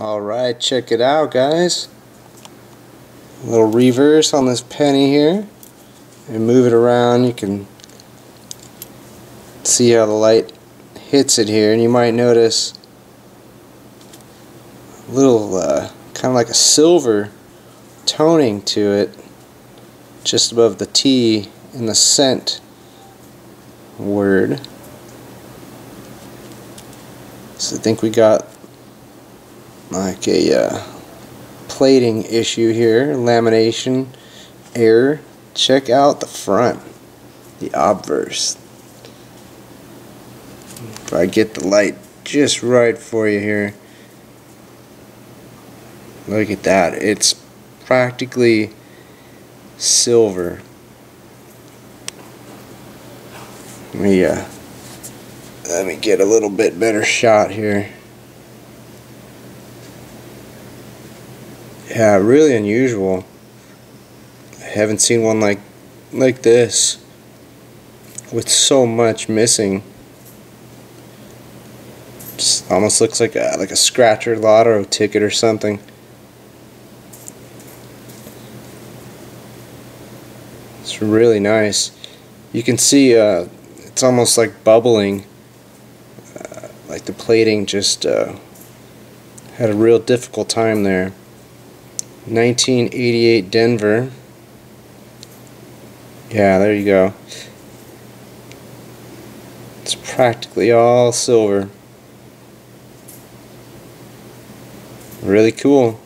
Alright, check it out guys. A little reverse on this penny here. And move it around, you can see how the light hits it here. And you might notice a little, uh, kind of like a silver toning to it just above the T in the cent word. So I think we got like a uh, plating issue here, lamination error. Check out the front, the obverse. If I get the light just right for you here. Look at that. It's practically silver. Let me, uh, let me get a little bit better shot here. Yeah, really unusual. I haven't seen one like like this with so much missing. Just almost looks like a like a scratcher lotto ticket or something. It's really nice. You can see uh, it's almost like bubbling. Uh, like the plating just uh, had a real difficult time there. 1988 Denver. Yeah, there you go. It's practically all silver. Really cool.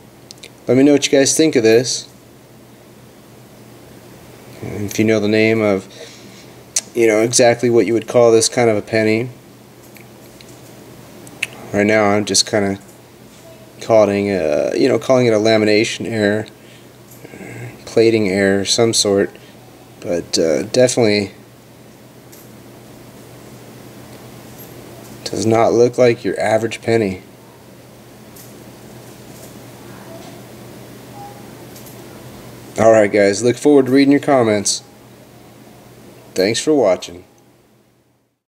Let me know what you guys think of this. If you know the name of, you know, exactly what you would call this kind of a penny. Right now I'm just kind of calling a, you know calling it a lamination error plating error some sort but uh, definitely does not look like your average penny. Alright guys look forward to reading your comments. Thanks for watching